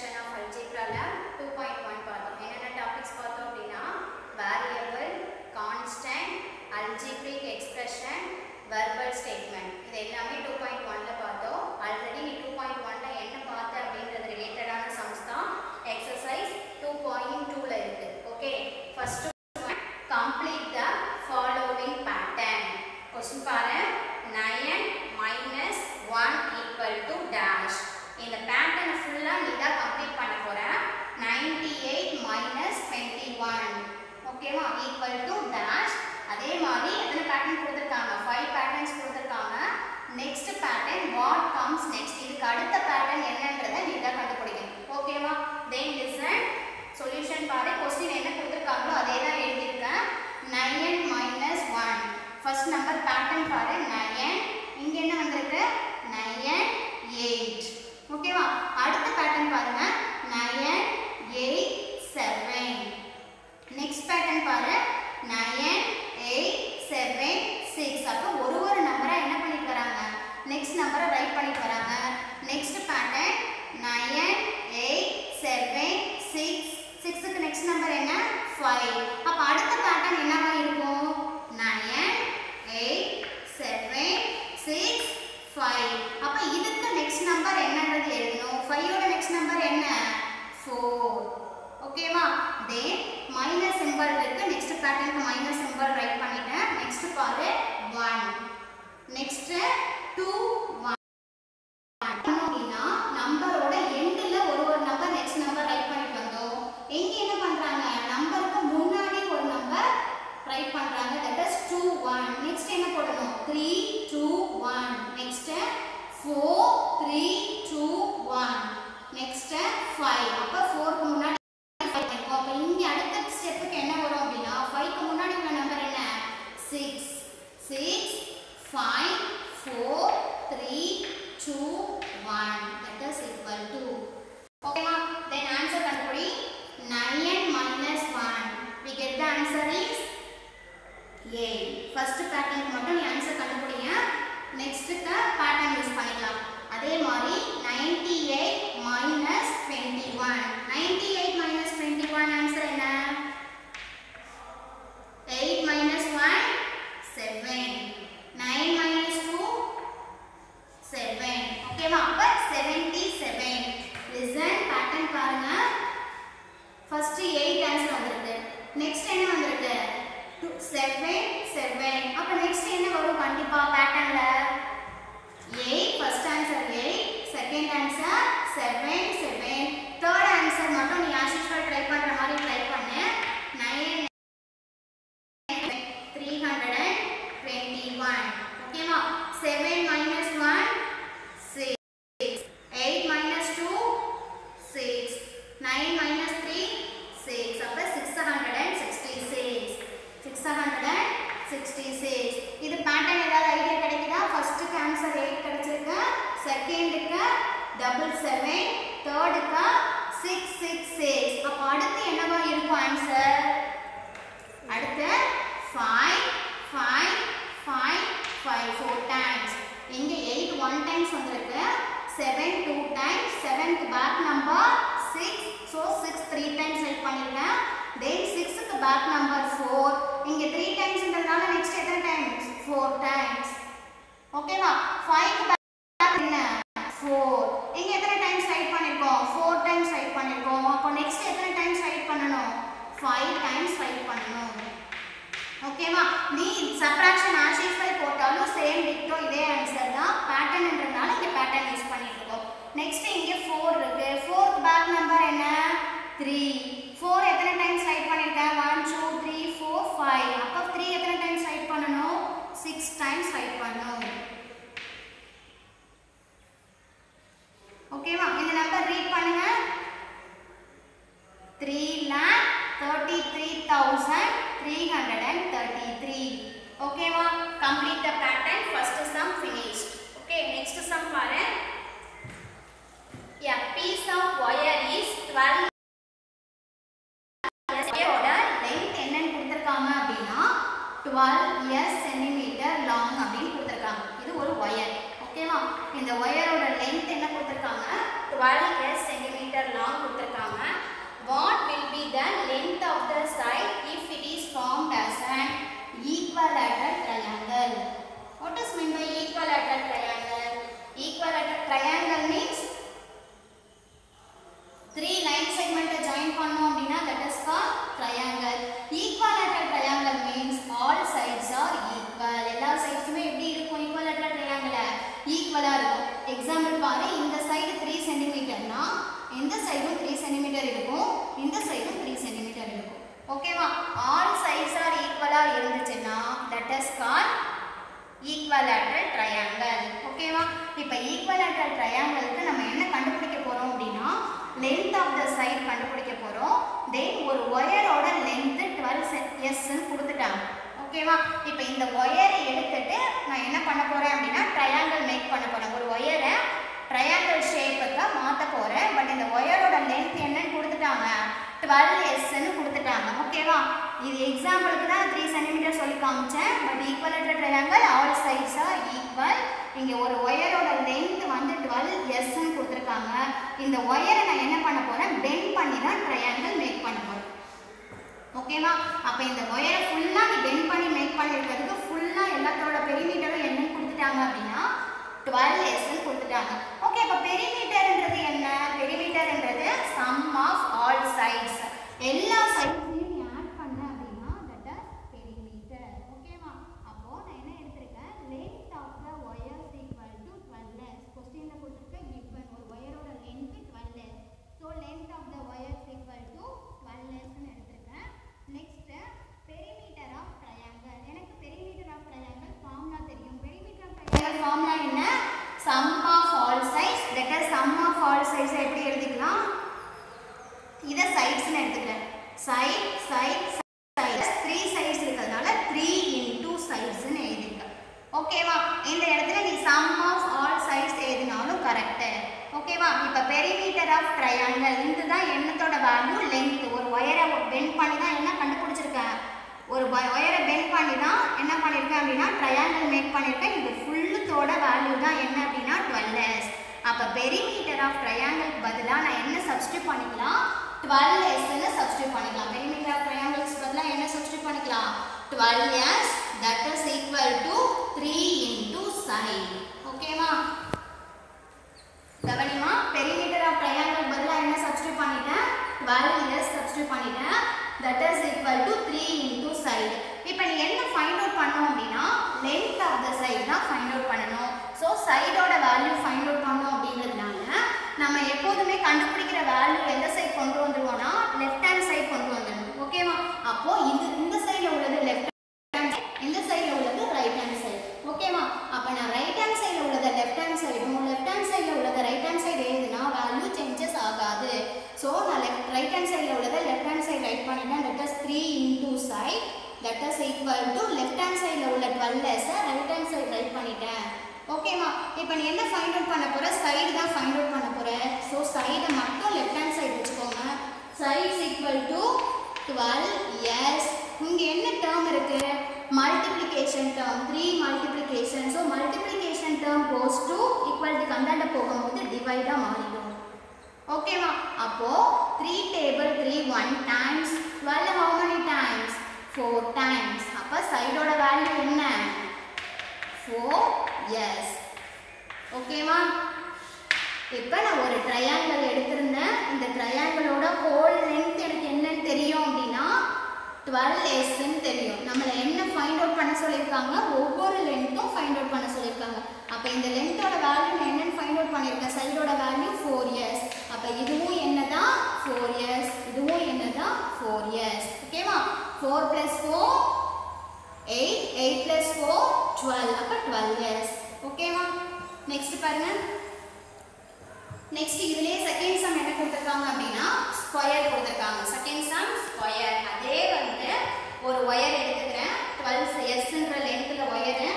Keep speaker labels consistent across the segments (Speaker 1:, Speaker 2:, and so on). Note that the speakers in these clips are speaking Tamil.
Speaker 1: introduction of அல்ஜிப்ரால டூ பாயிண்ட் பார்த்தோம் என்னென்ன டாபிக்ஸ் பார்த்தோம் அப்படின்னா variable constant algebraic expression verbal statement இது எல்லாமே டூ பாயிண்ட் ஒன்ல பார்த்தோம் ஆல்ரெடி நீ டூ பாயிண்ட் ஒன்ல என்ன பார்த்த அப்படின்றது ரிலேட்டடான சம்ஸ் தான் எக்ஸசைஸ் டூ பாயிண்ட் டூல இருக்கு okay first complete the following pattern question பாரு 9 minus 1 equal to dash இந்த பேட்டர்ன் ஃபுல்லா நீ தான் கம்ப்ளீட் பண்ண போற 98 minus 21 ஓகேவா equal to dash அதே மாதிரி எத்தனை பேட்டர்ன் கொடுத்துருக்காங்க ஃபைவ் பேட்டர்ன்ஸ் கொடுத்துருக்காங்க next pattern what comes next இதுக்கு அடுத்த பேட்டர்ன் என்னன்றதை நீ தான் கண்டுபிடிக்கணும் ஓகேவா தென் லிசன் சொல்யூஷன் பாரு கொஸ்டின் என்ன கொடுத்துருக்காங்களோ அதே தான் எழுதியிருக்கேன் nine minus one first number pattern பாரு நயன் இங்க என்ன வந்திருக்கு நயன் எயிட் ஓகேவா அடுத்த பேட்டர்ன் பாருங்க nine eight seven next pattern பாரு நயன் எயிட் செவன் சிக்ஸ். அப்போ ஒரு ஒரு நம்பரை என்ன பண்ணிட்டு வராங்க? நெக்ஸ்ட் நம்பரை ரைட் பண்ணிட்டு வராங்க. Next pattern nine eight seven six. சிக்ஸுக்கு நெக்ஸ்ட் நம்பர் என்ன? ஃபைவ் அப்போ அடுத்த பேட்டர்ன் என்னவா இருக்கும்? டபுள் செவன் தேர்டுக்கா சிக்ஸ் சிக்ஸ் சிக்ஸ் அப்போ அடுத்து என்னவா இருக்கும் ஆன்சர் அடுத்து five five five five four times இங்கே எயிட் ஒன் டைம்ஸ் வந்திருக்கு. Seven two times செவன்க்கு back number six so six three times write பண்ணியிருக்கேன் தென் சிக்ஸுக்கு பேக் நம்பர் ஃபோர் இங்கே த்ரீ டைம்ஸ்ன்றதுனால நெக்ஸ்ட் எத்தனை டைம்ஸ் ஃபோர் டைம்ஸ் ஓகேவா ஃபைவ்க்கு பேக் என்ன ஃபோர் இங்கே எத்தனை டைம்ஸ் ரைட் பண்ணியிருக்கோம் ஃபோர் டைம்ஸ் ரைட் பண்ணியிருக்கோம் அப்போ நெக்ஸ்ட் எத்தனை டைம்ஸ் ரைட் பண்ணணும் ஃபைவ் டைம்ஸ் ரைட் பண்ணணும் ஓகேவா நீ சப்ராக்ஷன் ஆஸ் யூஸ்வல் போட்டாலும் சேம் டிக்டோ இதே ஆன்சர் தான். பேட்டர்ன்றதுனால இங்கே பேட்டர்ன் யூஸ் பண்ணிட்டு இருக்கோம் நெக்ஸ்ட் இங்கே ஃபோர் இருக்கு. ஃபோர்த் பேக் நம்பர் என்ன? த்ரீ ஃபோர் எத்தனை டைம்ஸ் ரைட் பண்ணியிருக்கேன் one two three four five அப்போ த்ரீ எத்தனை டைம்ஸ் ரைட் பண்ணணும்? சிக்ஸ் டைம்ஸ் ரைட் பண்ணணும். ஓகேவா இந்த நம்பர் ரீட் பண்ணுங்க. Three lakh thirty three thousand three hundred ஓகேவா complete the pattern first sum finished okay next sum பாரு. A piece of wire is 12 ஒயரோட லென்த் என்னன்னு கொடுத்துருக்காங்க அப்படின்னா 12 எஸ் சென்டிமீட்டர் லாங் அப்படின்னு கொடுத்துருக்காங்க. இது ஒரு ஒயர் ஓகேவா இந்த ஒயரோட லென்த் என்ன கொடுத்துருக்காங்க? 12 எஸ் சென்டிமீட்டர் லாங் கொடுத்துருக்காங்க. What will be the length of the side if it is formed as an equilateral triangle what is meant by equilateral triangle equilateral triangle means equilateral triangle ஓகேவா இப்போ ஈக்குவலேட்ரல் ட்ரையாங்கலுக்கு நம்ம என்ன கண்டுபிடிக்க போகிறோம் அப்படின்னா லென்த் ஆஃப் த சைட் கண்டுபிடிக்க போகிறோம் தென் ஒரு ஒயரோட லென்த்து டுவெல் எஸ்ன்னு கொடுத்துட்டாங்க. ஓகேவா இப்போ இந்த ஒயரை எடுத்துட்டு நான் என்ன பண்ண போகிறேன் அப்படின்னா ட்ரையாங்கல் மேக் பண்ண போகிறேன் ஒரு ஒயரை ட்ரையாங்கல் ஷேப்புக்கு மாற்ற போகிறேன் பட் இந்த ஒயரோட லென்த் என்னன்னு கொடுத்துட்டாங்க. டுவெல் எஸ்ன்னு கொடுத்துட்டாங்க. ஓகேவா இது எக்ஸாம்பிளுக்கு தான் த்ரீ சென்டிமீட்டர் சொல்லி காமிச்சேன். But equilateral triangle all sides are equal இங்கே ஒரு ஒயரோட லென்த் வந்து டுவெல் எஸ்ன்னு கொடுத்துருக்காங்க. இந்த ஒயரை நான் என்ன பண்ண போகிறேன் பெண்ட் பண்ணி தான் ட்ரையாங்கிள் மேக் பண்ண போகிறேன் ஓகேவா அப்போ இந்த ஒயரை ஃபுல்லாக நீ பெண்ட் பண்ணி மேக் பண்ணியிருக்கிறதுக்கு ஃபுல்லாக எல்லாத்தோட பெரிமீட்டரும் என்னன்னு கொடுத்துட்டாங்க அப்படின்னா டுவெல் எஸ்ன்னு கொடுத்துட்டாங்க. ஓகே இப்போ பெரிமீட்டர்ன்றது என்ன? பெரிமீட்டர்ன்றது சம் ஆஃப் ஆல் சைட்ஸ் எல்லா சைட்ஸ் நீ ஆட் பண்ண அப்படின்னா தட் இஸ் பெரிமீட்டர் ஓகேவா அப்போ நான் என்ன எடுத்திருக்கேன் length of the wires equal to twelve s கொஸ்டினில் கொடுத்துருக்க கிவன் ஒரு ஒயரோட length twelve s so length of the wires equal to twelve எஸ்ன்னு எடுத்திருக்கேன் நெக்ஸ்ட் பெரிமீட்டர் ஆஃப் ட்ரையாங்கிள் எனக்கு பெரிமீட்டர் ஆஃப் ட்ரையாங்கிள் ஃபார்முலா தெரியும் பெரிமீட்டர் ஆஃப் ட்ரையாங்கிள் ஃபார்முலா என்ன sum of all sides that is sum of all sides எப்படி எழுதிக்கலாம் இதை சைட்ஸ்னு எடுத்துக்கிறேன் side side sides three sides இருக்கிறதுனால த்ரீ இன்டூ சைட்ஸ்னு எழுதியிருக்கேன் ஓகேவா இந்த இடத்துல நீ சம் ஆஃப் ஆல் சைட்ஸ் எதுனாலும் கரெக்டு ஓகேவா இப்போ பெரிமீட்டர் ஆஃப் ட்ரையாங்கிள் தான் என்னத்தோட வேல்யூ லென்த் ஒரு ஒயரை பெண்ட் பண்ணி தான் என்ன கண்டுபிடிச்சிருக்கேன்? ஒரு ஒயரை பெண்ட் பண்ணி தான் என்ன பண்ணியிருக்கேன் அப்படின்னா ட்ரையாங்கிள் மேக் பண்ணியிருக்கேன் இது ஃபுல்லுத்தோட வேல்யூ தான் என்ன அப்படின்னா டுவெல் எஸ் அப்போ பெரிமீட்டர் ஆஃப் ட்ரையாங்கிளுக்கு பதிலாக நான் என்ன சப்ஸ்டியூட் பண்ணிக்கலாம்? டுவெல் எஸ்ன்னு சப்ஸ்டியூட் பண்ணிக்கலாம். பெரிமீட்டர் ஆஃப் ட்ரையாங்கிள்ஸ் பதிலாக என்ன சப்ஸ்டியூட் பண்ணிக்கலாம்? Twelve s that is equal to three into side ஓகேவா கவனிமா பெரிமீட்டர் ஆஃப் ட்ரையாங்கிள் பதிலாக என்ன சப்ஸ்டியூட் பண்ணிட்டேன்? டுவெல் எஸ் சப்ஸ்டியூட் பண்ணிட்டேன். That is equal to three into side இப்போ நீ என்ன ஃபைண்ட் அவுட் பண்ணோம் அப்படின்னா லென்த் ஆஃப் த சைடு தான் ஃபைண்ட் அவுட் பண்ணணும். ஸோ சைடோட வேல்யூ ஃபைண்ட் அவுட் பண்ணோம் அப்படிங்கிறதுனால நம்ம எப்போதுமே கண்டுபிடிக்கிற வேல்யூ எந்த சைடு கொண்டு வந்துருவோம்னா லெஃப்ட் ஹேண்ட் சைடு கொண்டு வந்துடணும். ஓகேவா அப்போது இது இந்த சைடில் உள்ளது லெஃப்ட் ஹேண்ட் இந்த சைடில் உள்ளது ரைட் ஹேண்ட் சைடு ஓகேவா அப்போ நான் ரைட் ஹேண்ட் சைடில் உள்ளதை லெஃப்ட் ஹேண்ட் சைடும் லெஃப்ட் ஹேண்ட் சைடில் உள்ளதை ரைட் ஹேண்ட் சைடு எழுதுனா வேல்யூ சேஞ்சஸ் ஆகாது ஸோ நான் லெஃப்ட் ரைட் ஹேண்ட் சைடில் உள்ளதை லெஃப்ட் ஹேண்ட் சைடு ரைட் பண்ணிட்டேன் that is three into side that is equal to left hand சைடில் உள்ள டுவெல் எஸ்ஸை ரைட் ஹேண்ட் சைடு ரைட் பண்ணிட்டேன். ஓகேவா இப்போ நீ என்ன ஃபைண்ட் அவுட் பண்ண போகிற சைடு தான் ஃபைண்ட் அவுட் பண்ண போகிற ஸோ சைடை மட்டும் லெஃப்ட் ஹேண்ட் சைடு வச்சுக்கோங்க. Sides equal to twelve S இங்கே என்ன டேர்ம் இருக்குது multiplication term three multiplication so multiplication term goes to equal to கந்தாண்ட போகும்போது டிவைடாக மாறிடும். ஓகேவா அப்போ three table three one times twelve how many times four times அப்போ சைடோட வேல்யூ என்ன? ஃபோர் எஸ் ஓகேவா இப்போ நான் ஒரு ட்ரையாங்கிள் எடுத்திருந்தேன். இந்த ட்ரையாங்கிளோட ஹோல் லென்த் எனக்கு என்னன்னு தெரியும் அப்படின்னா டுவெல் எஸ்ன்னு தெரியும். நம்மளை என்ன ஃபைண்ட் அவுட் பண்ண சொல்லியிருக்காங்க? ஒவ்வொரு லென்த்தும் ஃபைண்ட் அவுட் பண்ண சொல்லியிருக்காங்க. அப்போ இந்த லென்த்தோட வேல்யூ நான் என்னன்னு ஃபைண்ட் அவுட் பண்ணியிருக்கேன்? சைடோட வேல்யூ ஃபோர் இயர்ஸ் அப்போ இதுவும் என்னதான்? ஃபோர் இயர்ஸ் இதுவும் என்னதான்? ஃபோர் இயர்ஸ் ஓகேவா four plus four eight eight plus four twelve அப்போ டுவெல் இயர்ஸ் ஓகேவா நெக்ஸ்ட் பாருங்க. நெக்ஸ்ட் இதுலேயே செகண்ட் சம் என்ன கொடுத்துருக்காங்க அப்படின்னா ஸ்கொயர் கொடுத்துருக்காங்க. செகண்ட் சம் ஸ்கொயர் அதே வந்து ஒரு ஒயர் எடுத்துக்கிறேன். டுவெல் எஸ்ன்ற லென்த்தில் ஒயரு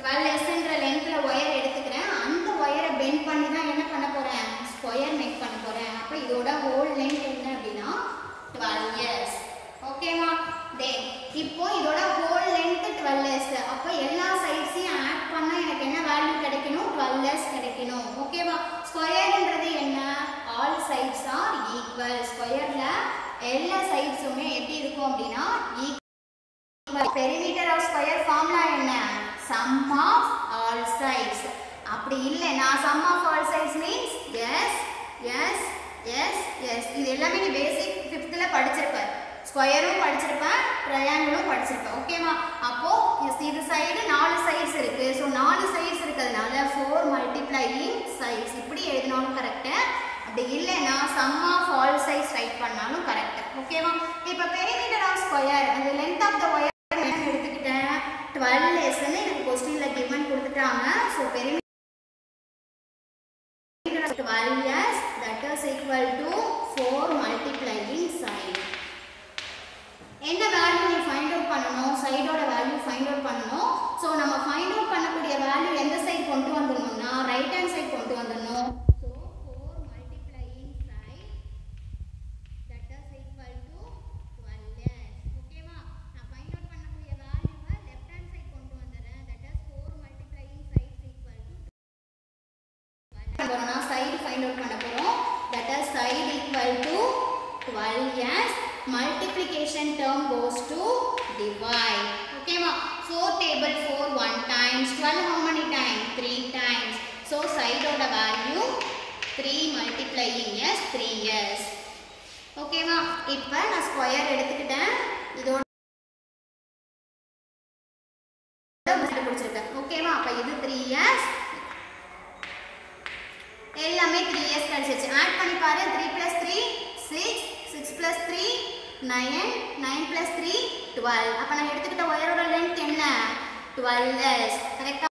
Speaker 1: டுவெல் எஸ்ன்ற லென்த்தில் ஒயர் எடுத்துக்கிறேன். அந்த ஒயரை பெண்ட் பண்ணி தான் என்ன பண்ண போகிறேன் ஸ்கொயர் மேக் பண்ண போகிறேன் அப்போ இதோட ஹோல் லென்த் என்ன அப்படின்னா டுவெல் இயர்ஸ் ஓகேவா தென் இப்போ இதோட ஹோல் லென்த் டுவெல் எஸ் அப்போ எல்லா சைட்ஸையும் ஆட் பண்ணால் எனக்கு என்ன வேல்யூ கிடைக்கணும் டுவெல் எஸ் கிடைக்கணும் ஓகேவா ஸ்கொயர்ன்றது என்ன ஆல் சைட்ஸ் ஆர் ஈக்குவல் ஸ்கொயரில் எல்லா சைட்ஸுமே எப்படி இருக்கும் அப்படின்னா பெரிமீட்டர் ஆஃப் ஸ்கொயர் ஃபார்முலா என்ன? சம் ஆஃப் ஆல் சைட்ஸ் அப்படி இல்லைனா sum of all sides means S S S S இது எல்லாமே நீ பேசிக் ஃபிஃப்த்தில் படிச்சிருப்ப. ஸ்கொயரும் படிச்சிருப்பேன் ட்ரையாங்கிளும் படிச்சிருப்பேன் ஓகேவா அப்போ இது சைடு நாலு சைட்ஸ் இருக்கு. ஸோ நாலு சைட்ஸ் இருக்கிறதுனால ஃபோர் மல்டிப்ளையிங் சைட்ஸ் இப்படி எழுதினாலும் கரெக்டு அப்படி இல்லைன்னா sum of all sides write பண்ணாலும் கரெக்ட் ஓகேவா இப்போ பெரிமீட்டர் ஆஃப் ஸ்கொயர் அந்த லென்த் ஆஃப் த ஒயர் நான் எடுத்துக்கிட்டேன். டுவெல் லெஸ்ன்னு எனக்கு கொஸ்டினில் கிவன் கொடுத்துட்டாங்க. So perimeter twelve years that is equal to four multiplying side என்ன வேல்யூ நீ ஃபைண்ட் அவுட் பண்ணணும்? சைடோட வேல்யூ ஃபைண்ட் அவுட் பண்ணணும். ஸோ நம்ம ஃபைண்ட் அவுட் பண்ணக்கூடிய வேல்யூ எந்த சைடு கொண்டு வந்துடணும்னா ரைட் ஹேண்ட் சைடு கொண்டு வந்துடணும் so four multiplying side that is equal to twelve years ஓகேவா நான் ஃபைண்ட் அவுட் பண்ணக்கூடிய வேல்யூவை லெஃப்ட் ஹேண்ட் சைடு கொண்டு வந்துடுறேன் that is four multiplying side equal to போறோம்னா சைடு ஃபைண்ட் அவுட் பண்ண போறோம் that is equal to 12 as multiplication term goes to divide Okay, ma? 4 table 4 1 times 12 how many times 3 times so side of the value 3 multiplying as 3 years ஓகேவா இப்போ நான் ஸ்கொயர் எடுத்துக்கிட்டேன் இதோட பிடிச்சிருக்கேன் ஓகேவா அப்போ இது த்ரீ இயர்ஸ் எல்லாமே த்ரீ இயர்ஸ் கிடச்சிருச்சு ஆட் பண்ணி பாரு. Three plus three six six plus three nine nine plus three twelve அப்போ நான் எடுத்துக்கிட்ட ஒயரோட லென்த் என்ன? டுவெல் இயர்ஸ் கரெக்டாக